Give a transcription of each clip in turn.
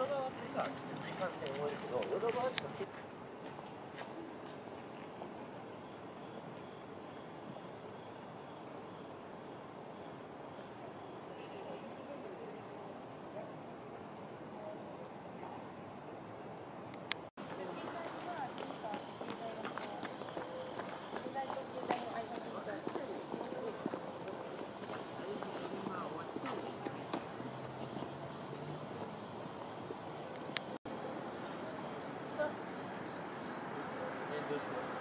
淀川ってさ、きつい感じに思えるけど、淀川しかせどうして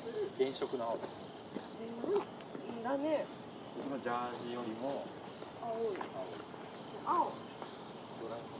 なんで原色の青だね。僕のジャージよりも青い。青。シ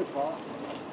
ですか